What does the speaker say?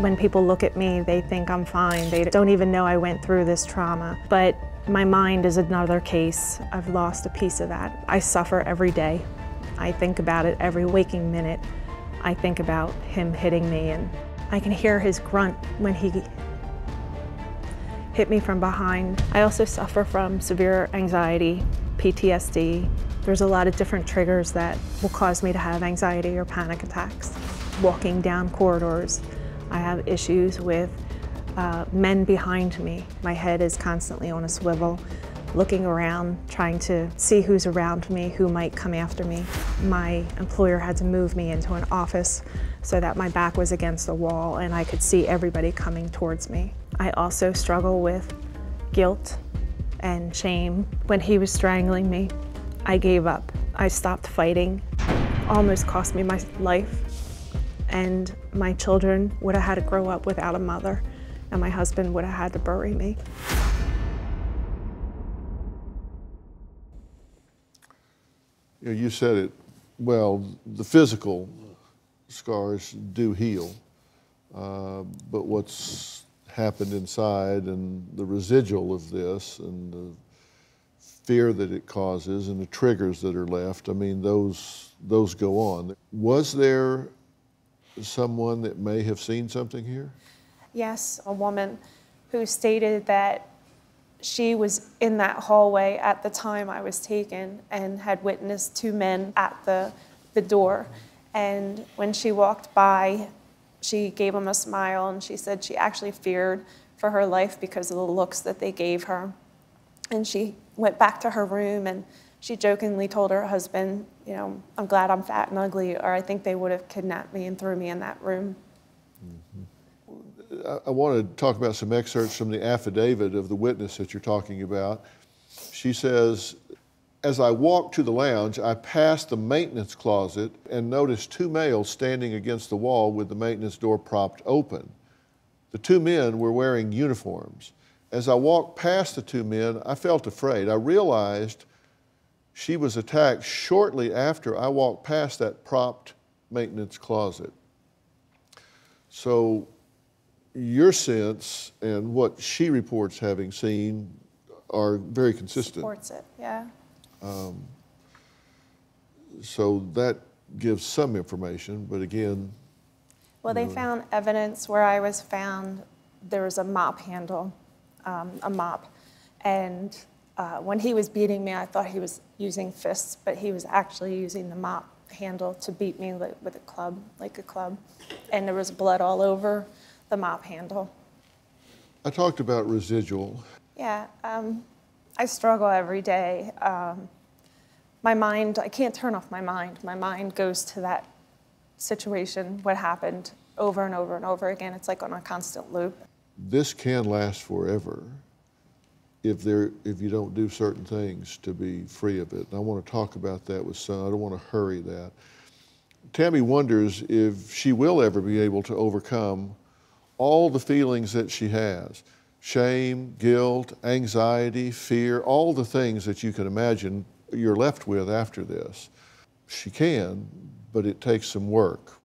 When people look at me, they think I'm fine. They don't even know I went through this trauma. But my mind is another case. I've lost a piece of that. I suffer every day. I think about it every waking minute. I think about him hitting me and I can hear his grunt when he hit me from behind. I also suffer from severe anxiety, PTSD. There's a lot of different triggers that will cause me to have anxiety or panic attacks. Walking down corridors, I have issues with uh, men behind me. My head is constantly on a swivel, looking around, trying to see who's around me, who might come after me. My employer had to move me into an office so that my back was against the wall and I could see everybody coming towards me. I also struggle with guilt and shame. When he was strangling me, I gave up. I stopped fighting, almost cost me my life and my children would have had to grow up without a mother, and my husband would have had to bury me. You, said it well, the physical scars do heal, uh, but what's happened inside and the residual of this and the fear that it causes and the triggers that are left, I mean, those, those go on. Was there someone that may have seen something here? Yes, a woman who stated that she was in that hallway at the time I was taken and had witnessed two men at the, the door. And when she walked by, she gave them a smile and she said she actually feared for her life because of the looks that they gave her. And she went back to her room and she jokingly told her husband, you know, I'm glad I'm fat and ugly, or I think they would have kidnapped me and threw me in that room. Mm-hmm. I, I want to talk about some excerpts from the affidavit of the witness that you're talking about. She says, as I walked to the lounge, I passed the maintenance closet and noticed two males standing against the wall with the maintenance door propped open. The two men were wearing uniforms. As I walked past the two men, I felt afraid. I realized she was attacked shortly after I walked past that propped maintenance closet. So, your sense and what she reports having seen are very consistent. Supports it, yeah. Um, so that gives some information, but again. Well, they know. found evidence where I was found. There was a mop handle, um, a mop, and uh, when he was beating me, I thought he was using fists, but he was actually using the mop handle to beat me with a club, like a club. And there was blood all over the mop handle. I talked about residual. Yeah, um, I struggle every day. Um, my mind, I can't turn off my mind. My mind goes to that situation, what happened, over and over and over again. It's like on a constant loop. This can last forever if there if you don't do certain things to be free of it. And I want to talk about that with Son. I don't want to hurry that. Tammy wonders if she will ever be able to overcome all the feelings that she has shame, guilt, anxiety, fear, all the things that you can imagine you're left with after this. She can, but it takes some work.